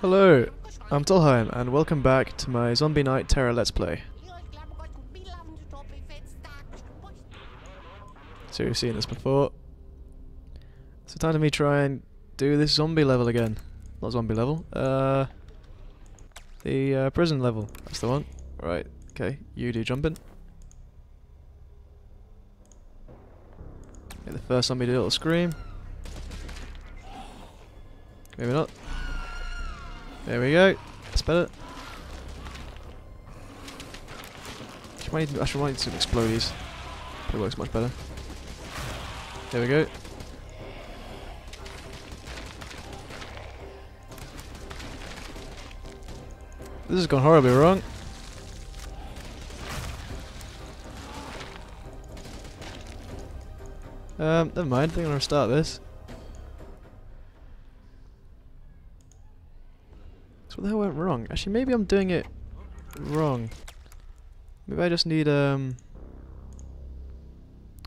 Hello, I'm Tolheim, and welcome back to my Zombie Night Terror Let's Play. So you've seen this before. So time to me try and do this zombie level again. Not zombie level, uh... The uh, prison level, that's the one. Right, okay, you do jumping. Okay, the first zombie do a little scream. Maybe not. There we go. That's better. Might need, actually might need some explodies. Probably works much better. There we go. This has gone horribly wrong. Um, never mind, I think I'm gonna start this. Wrong? Actually, maybe I'm doing it wrong. Maybe I just need, um...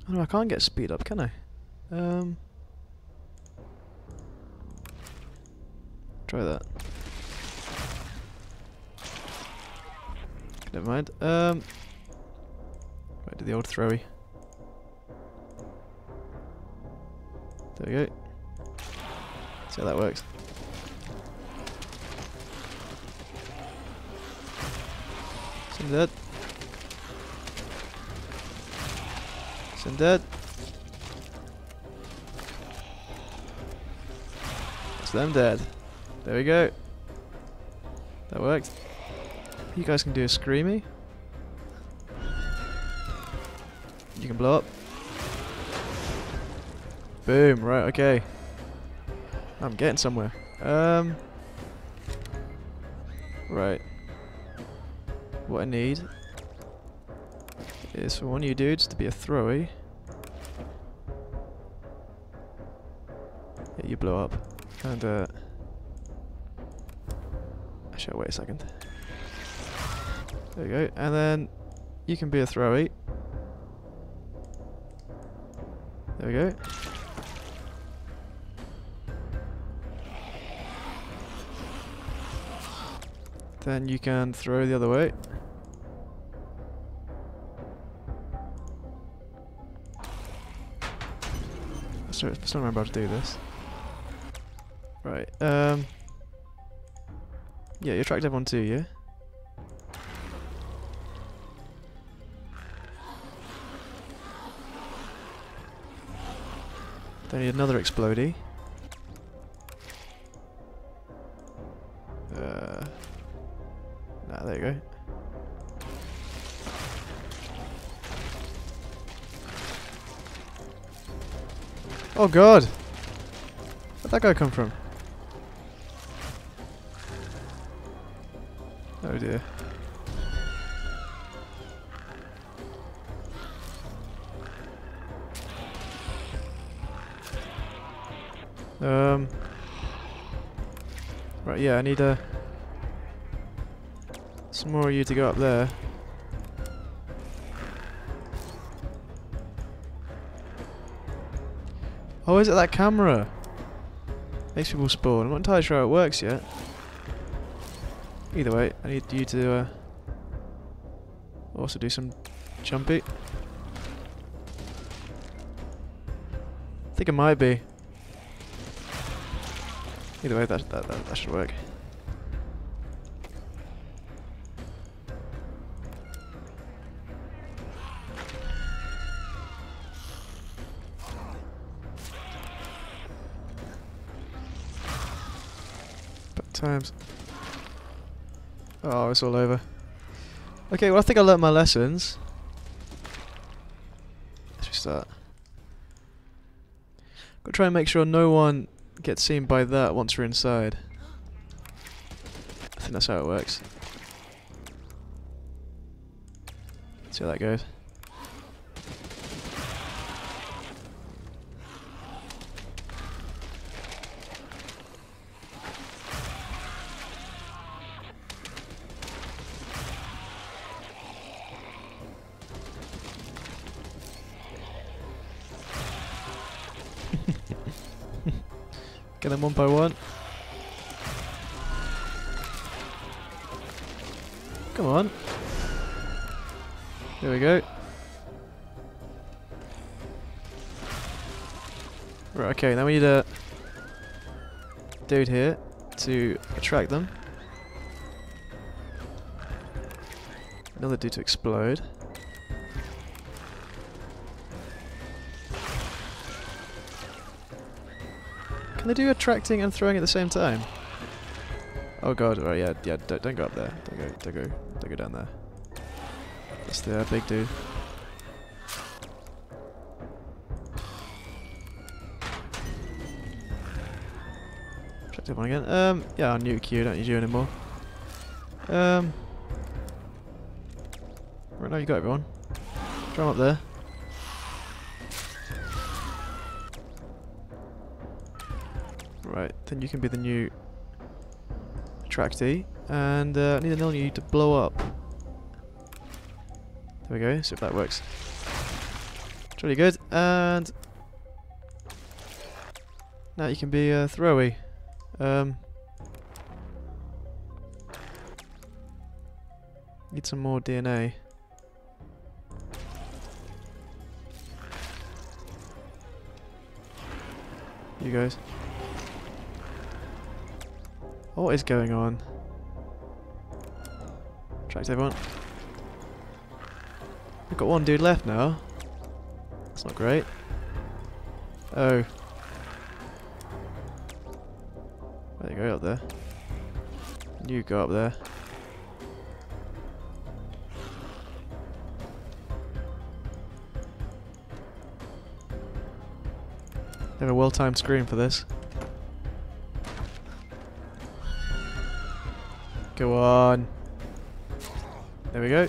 Oh no, I can't get speed up, can I? Um... Try that. Never mind. Um... Right, do the old throwy. There we go. See how that works. Some dead. Some dead. That's them dead. There we go. That worked. You guys can do a screamy. You can blow up. Boom, right, okay. I'm getting somewhere. Um Right. What I need is for one of you dudes to be a throwy. Yeah, you blow up. And uh Actually wait a second. There we go. And then you can be a throwy. There we go. Then you can throw the other way. I still remember how to do this. Right, um... Yeah, you attract everyone to you. Then you need another explodey. Oh god! Where'd that guy come from? Oh dear. Um. Right, yeah, I need a. Some more of you to go up there. Oh, is it that camera? Makes people spawn. I'm not entirely sure how it works yet. Either way, I need you to uh, also do some jumpy. I think it might be. Either way, that, that, that, that should work. Times. Oh, it's all over. Okay, well I think I learnt my lessons. Let's restart. Gotta try and make sure no one gets seen by that once we're inside. I think that's how it works. Let's see how that goes. one by one. Come on. There we go. Right, okay, now we need a dude here to attract them. Another dude to explode. Can they do attracting and throwing at the same time? Oh god, right, yeah, yeah, don't, don't go up there. Don't go, don't go, don't go down there. That's the uh, big dude. Attractive one again. Um, yeah, I'll nuke you, don't need you anymore. Um, right now you got everyone. 'em up there. You can be the new attractee. And uh, I need another you to blow up. There we go, see if that works. It's really good. And now you can be a uh, throwy. Um, need some more DNA. You guys. What is going on? Tracks everyone. We've got one dude left now. That's not great. Oh. There you go, up there. You go up there. Have a well-timed scream for this. Go on. There we go.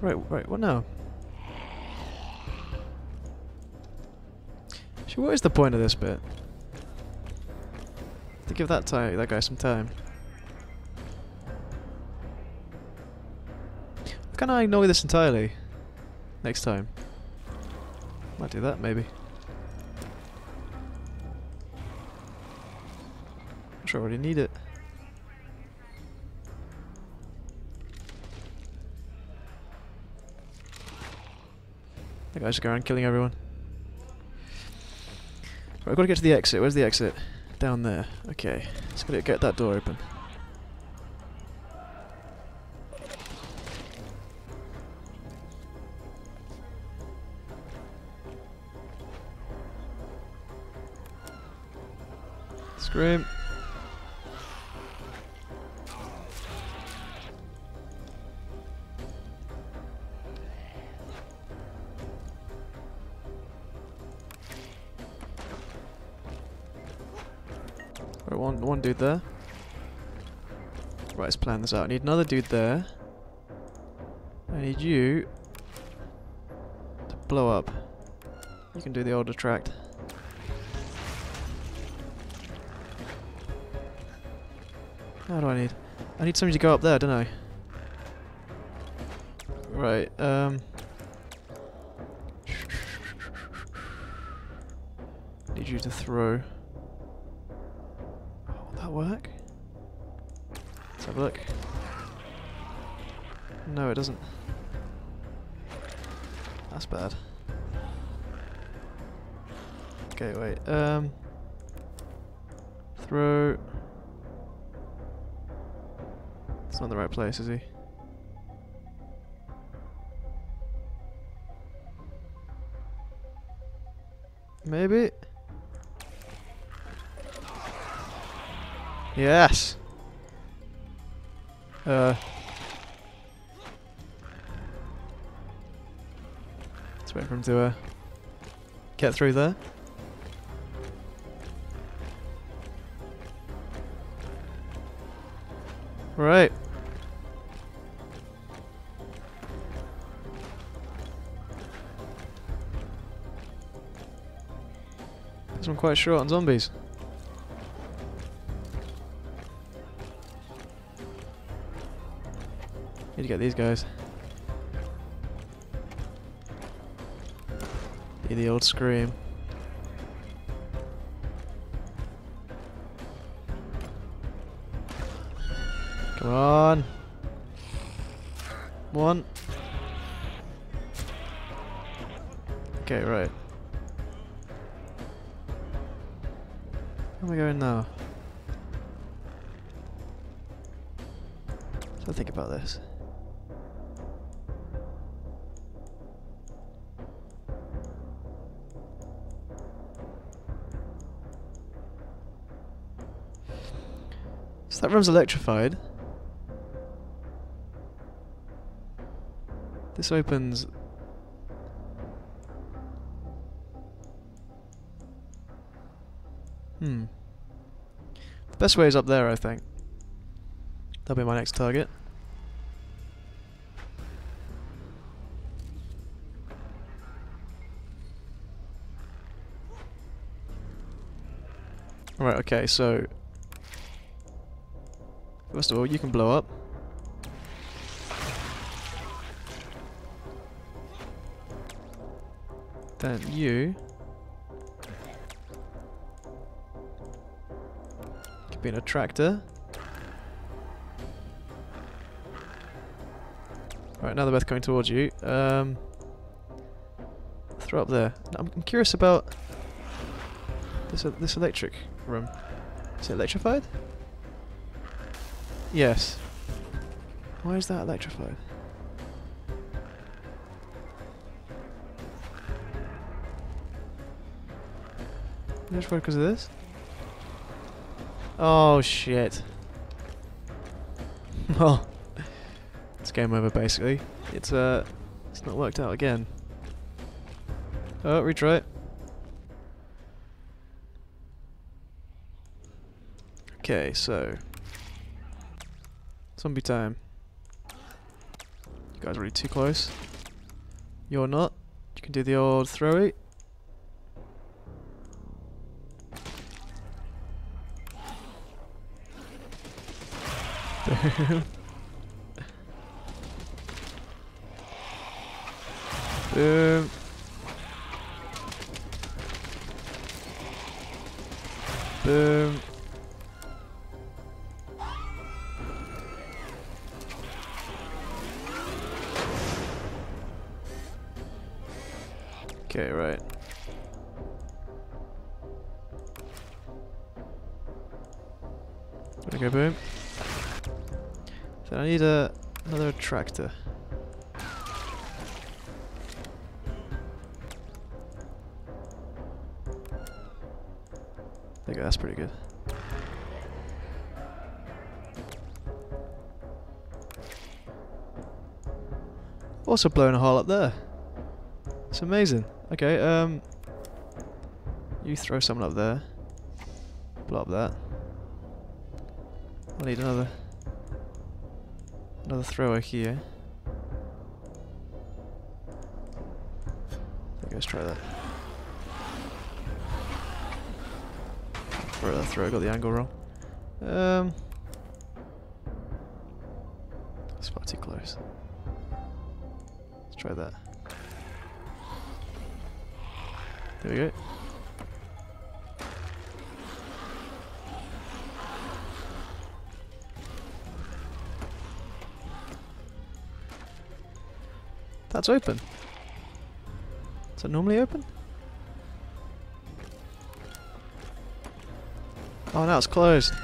Right, right, what now? So what is the point of this bit? To give that that guy some time. Can I ignore this entirely? Next time. Might do that, maybe. I'm sure I already need it. The guy's just going around killing everyone. Right, I've got to get to the exit. Where's the exit? Down there. Okay. Gotta get that door open. Right, one, one dude there. Right, let's plan this out. I need another dude there. I need you to blow up. You can do the old attract. How do I need? I need somebody to go up there, don't I? Right, um... Need you to throw. Will that work? Let's have a look. No, it doesn't. That's bad. Okay, wait. Um... Throw... It's not the right place, is he? Maybe? Yes! Uh... Let's wait for him to uh, get through there. Right. I'm quite short on zombies. Need to get these guys. Hear the old scream. So that room's electrified. This opens... Hmm. The best way is up there, I think. That'll be my next target. Right, okay, so... First of all, you can blow up. Then you... Could be an attractor. Right, now they're both coming towards you. Um, throw up there. I'm, I'm curious about this uh, this electric room. Is it electrified? Yes. Why is that electrified? Electrified because of this? Oh shit. well, it's game over basically. It's uh, it's not worked out again. Oh, retry. Okay, so zombie time. You guys are really too close. You're not. You can do the old throwy. Boom. Boom. Boom. Okay, boom. So I need a another tractor. There go, that's pretty good. Also blowing a hole up there. It's amazing. Okay, um... You throw someone up there. Blow up that. I need another... Another thrower here. Okay, let's try that. Throw that throw, got the angle wrong. Um... That's too close. Let's try that. There we go. That's open. Is that normally open? Oh, now it's closed.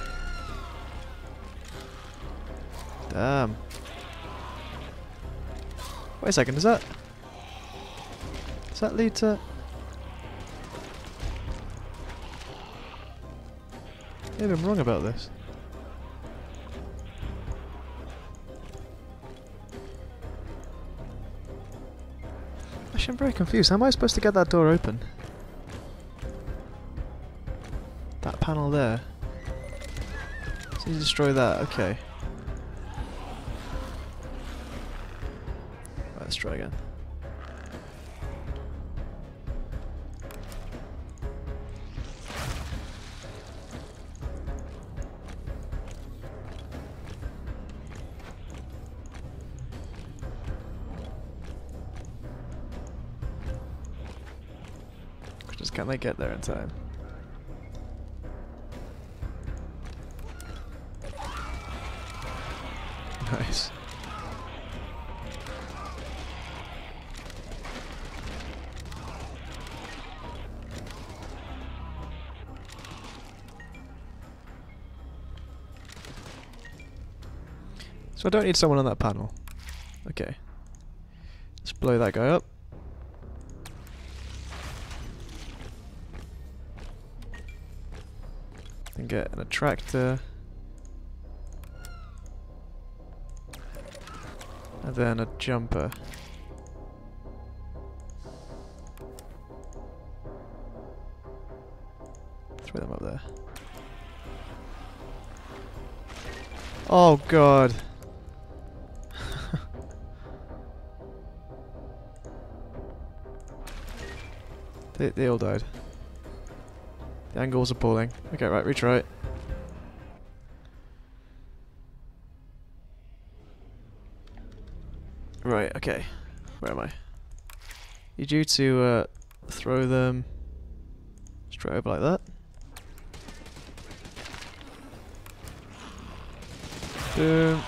Damn. Wait a second, does that... Does that lead to... Maybe I'm wrong about this. Actually, I'm very confused. How am I supposed to get that door open? That panel there. So you destroy that, okay. Let's try again. Can they get there in time? Nice. So I don't need someone on that panel. Okay. Let's blow that guy up. Get an attractor. And then a jumper. Throw them up there. Oh god. they, they all died. The angle was appalling. Okay, right, retry it. Right, okay. Where am I? You're due to uh, throw them straight over like that. Boom.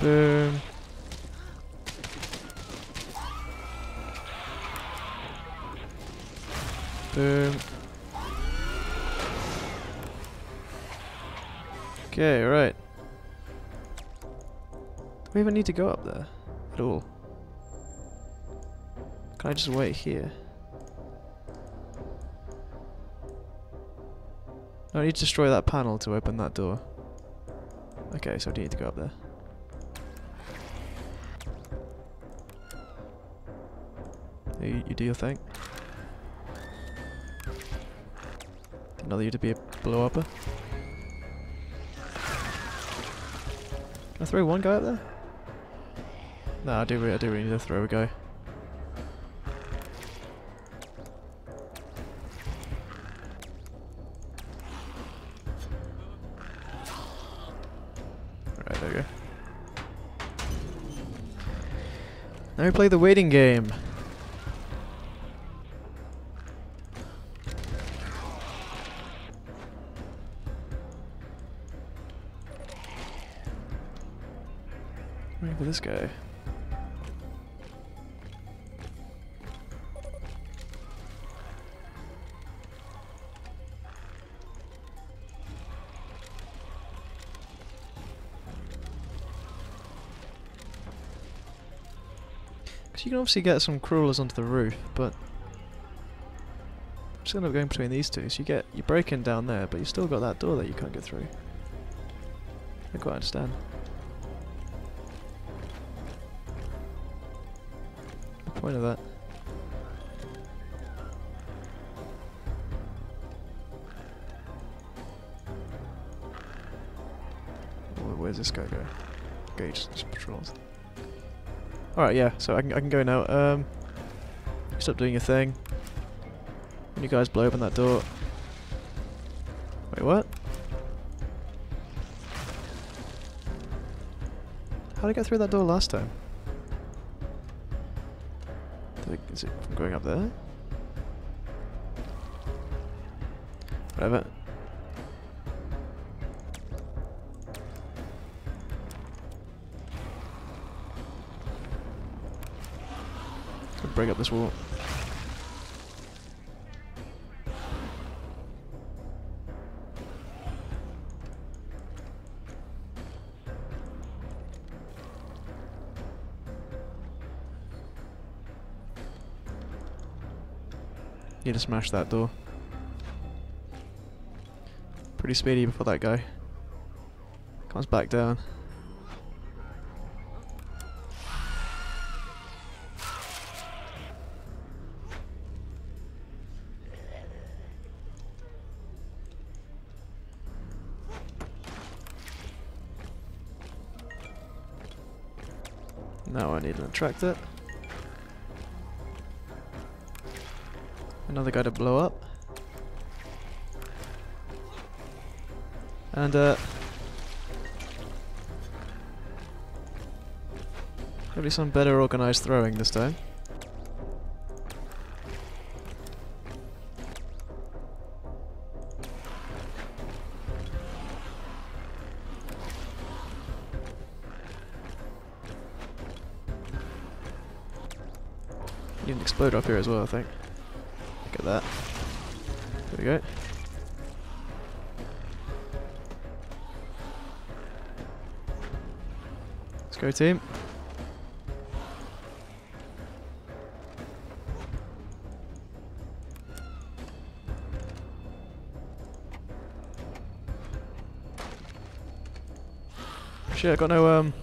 Boom. Boom. Okay, right. We even need to go up there at all? Can I just wait here? No, I need to destroy that panel to open that door. Okay, so I do need to go up there. You, you do your thing. Another you to be a blow upper. Can I throw one guy up there? No, I do. I do really need to throw a guy. Right, there we go. Now we play the waiting game. Guy. Because you can obviously get some crawlers onto the roof, but I'm just gonna go in between these two. So you get You break in down there, but you still got that door that you can't get through. I quite understand. Point of that. Where's this guy go? Just, just patrols. Alright, yeah, so I can, I can go now. Um, stop doing your thing. When you guys blow open that door. Wait, what? How did I get through that door last time? Is it from going up there? Whatever. Break up this wall. Need to smash that door. Pretty speedy before that guy comes back down. Now I need an attractor. Another guy to blow up. And uh Hopefully some better organised throwing this time. You can explode up here as well, I think. At that. There we go. Let's go team. Shit, I got no um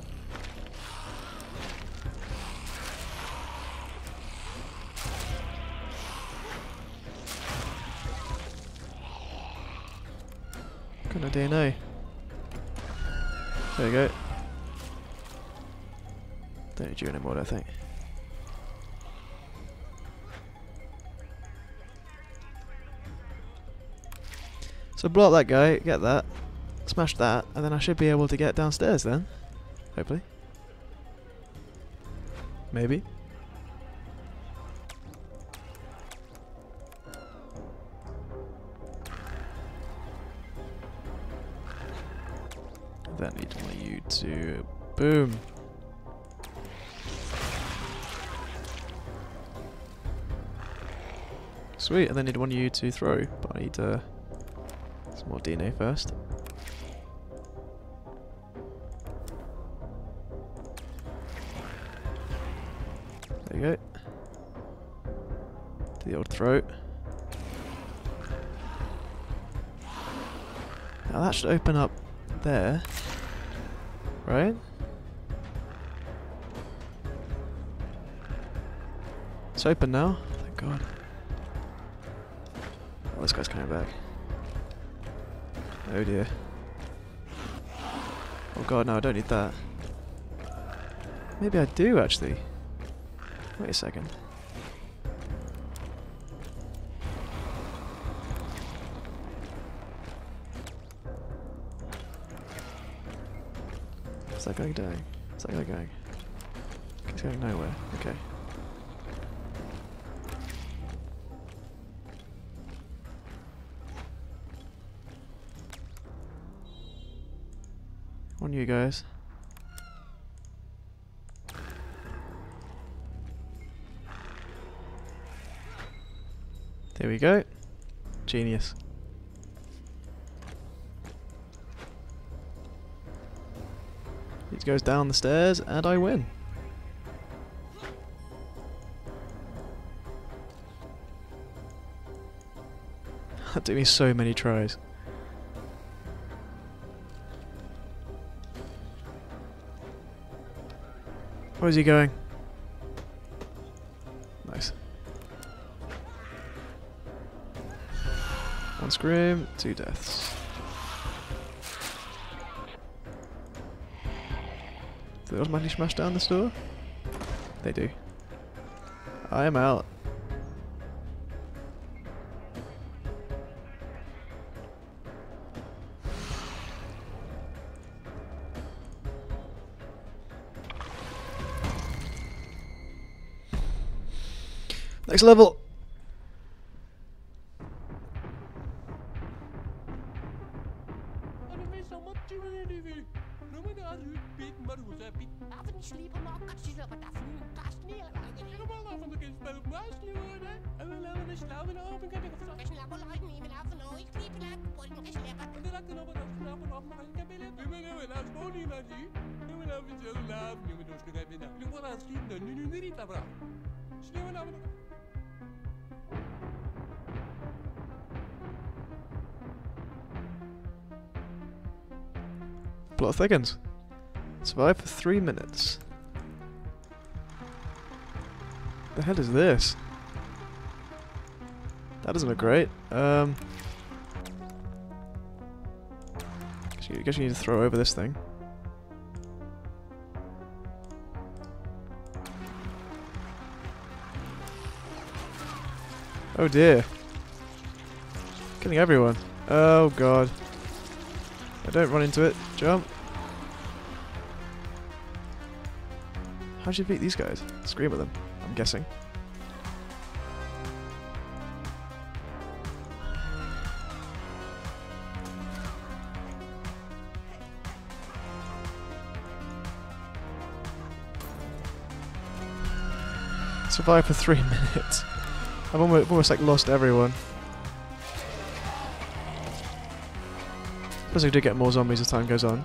no DNA. There you go. Don't need you anymore, I think. So block that guy, get that, smash that, and then I should be able to get downstairs then. Hopefully. Maybe. Then need want you to boom. Sweet, and then need one of you to throw, but I need uh, some more DNA first. There you go. To the old throat. Now that should open up there. Right? It's open now. Thank God. Oh, this guy's coming back. Oh dear. Oh god, no, I don't need that. Maybe I do, actually. Wait a second. That guy doing? What's that guy going? He's going nowhere. Okay. On you guys. There we go. Genius. It goes down the stairs and I win. That took me so many tries. Where's he going? Nice. One scream, two deaths. Automatically smash down this door? They do. I am out. Next level. Thickens. Survive for three minutes. The hell is this? That doesn't look great. Um, you, guess you need to throw over this thing. Oh dear. Killing everyone. Oh god. I don't run into it. Jump. How'd you beat these guys? Scream at them, I'm guessing. Survive for three minutes. I've almost, almost like lost everyone. Suppose we do get more zombies as time goes on.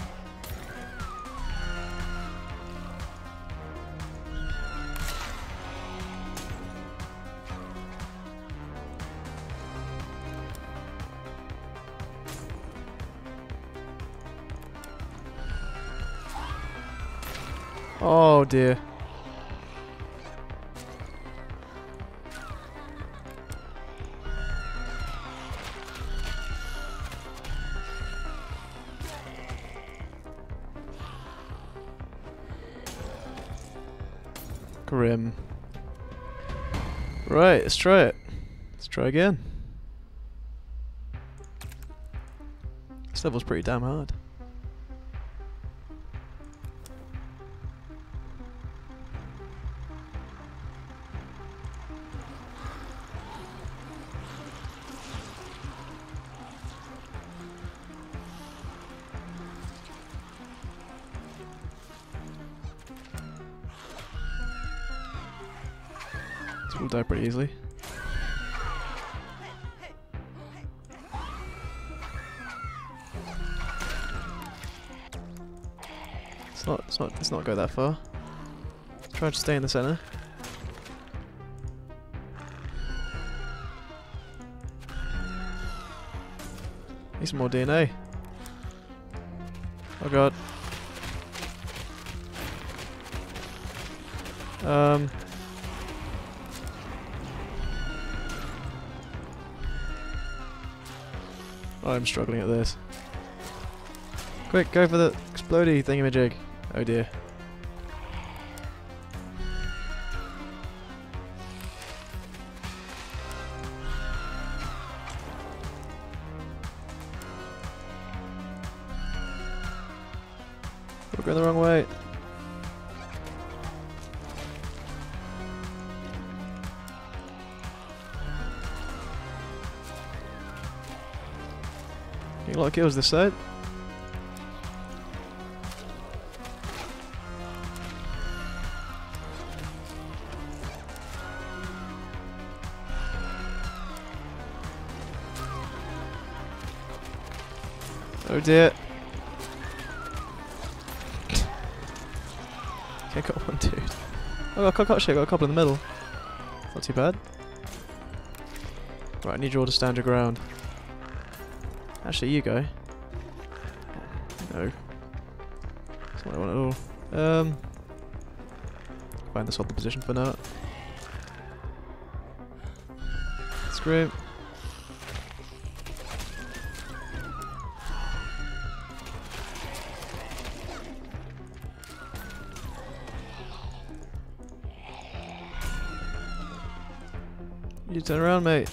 Oh dear. Grim. Right, let's try it. Let's try again. This level's pretty damn hard. Go that far. Try to stay in the center. Need some more DNA. Oh god. Um. I'm struggling at this. Quick, go for the explodey thingamajig. Oh dear. Of kills this side. Oh dear. Okay, got one dude. Oh, I got, got, shit, got a couple in the middle. Not too bad. Right, I need you all to stand your ground. Actually, you go. No. That's not what I want at all. Um, find this the position for now. Screw. You turn around, mate.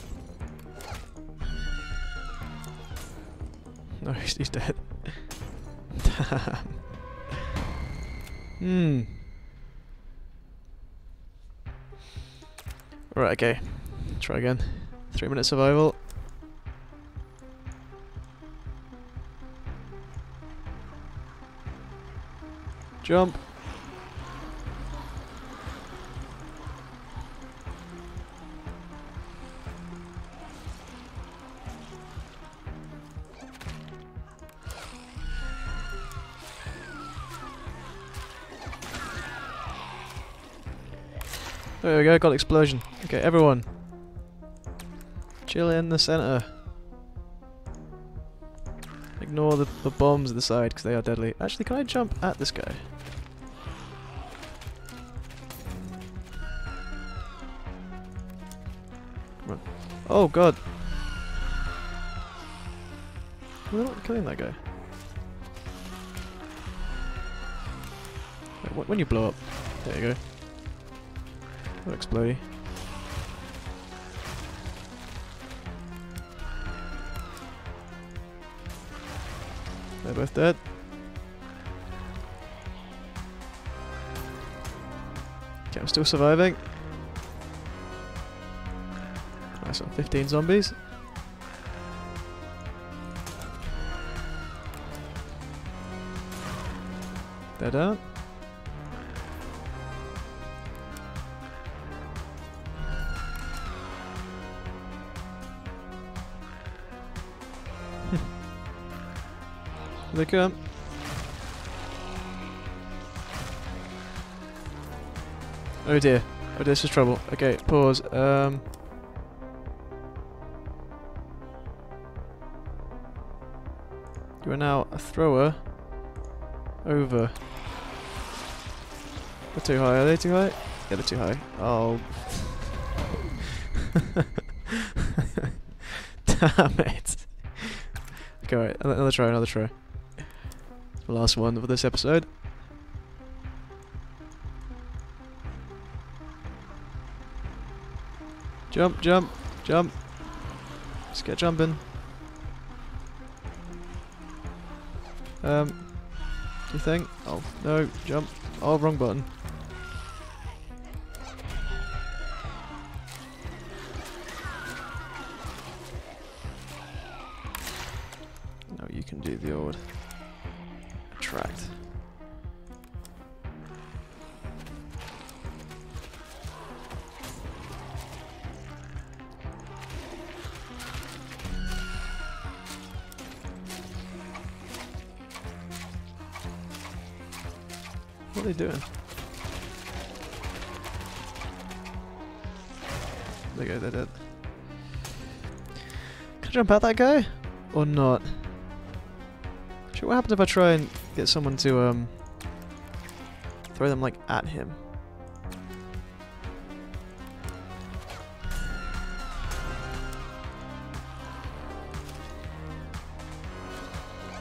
He's dead. Hmm. Right, okay. Try again. Three minute survival. Jump. We go, got explosion. Okay, everyone. Chill in the center. Ignore the, the bombs at the side because they are deadly. Actually, can I jump at this guy? Come on. Oh god. We're not killing that guy. Wait, wh- when you blow up. There you go. That'll explode. They're both dead. Okay, I'm still surviving. Nice one, 15 zombies. They're down. They come. Oh dear. Oh, this is trouble. Okay, pause. Um. You are now a thrower over. They're too high. Are they too high? Yeah, they're too high. Oh. Damn it. Okay, right. Another try, another try. Last one for this episode. Jump, jump, jump. Let's get jumping. Um, do you think? Oh, no, jump. Oh, wrong button. Can I jump out that guy? Or not? Shit, what happens if I try and get someone to, um... Throw them, like, at him?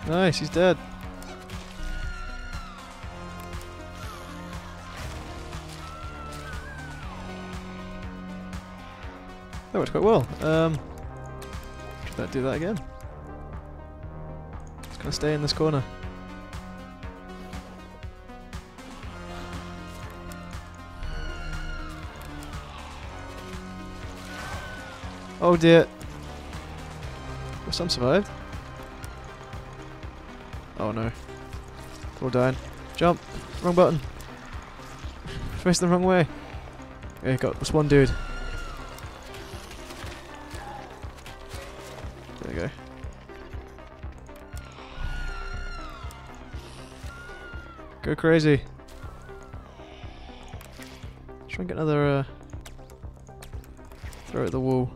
Nice, he's dead. That worked quite well. Um, I do that again? Just gonna stay in this corner. Oh dear. Well, some survived. Oh no. They're all dying. Jump! Wrong button. Facing the wrong way. Okay, got this one dude. Crazy. Try and get another uh throw at the wall.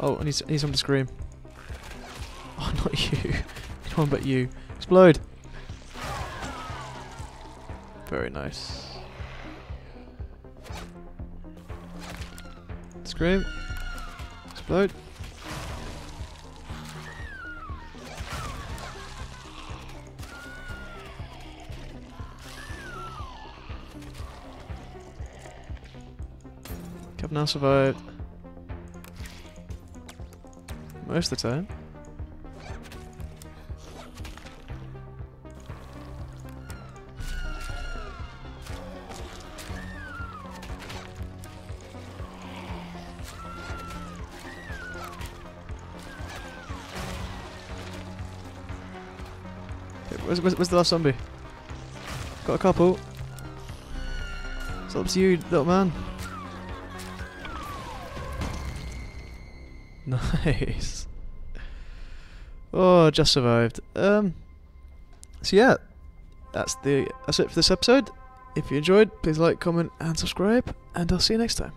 Oh, I need, I need someone to scream. Oh, not you. no one but you. Explode! Very nice. Scream. Explode. Now survived. Most of the time. Where's, the last zombie? Got a couple. It's up to you, little man. Nice. Oh, just survived. Um. So yeah, that's the that's it for this episode. If you enjoyed, please like, comment, and subscribe, and I'll see you next time.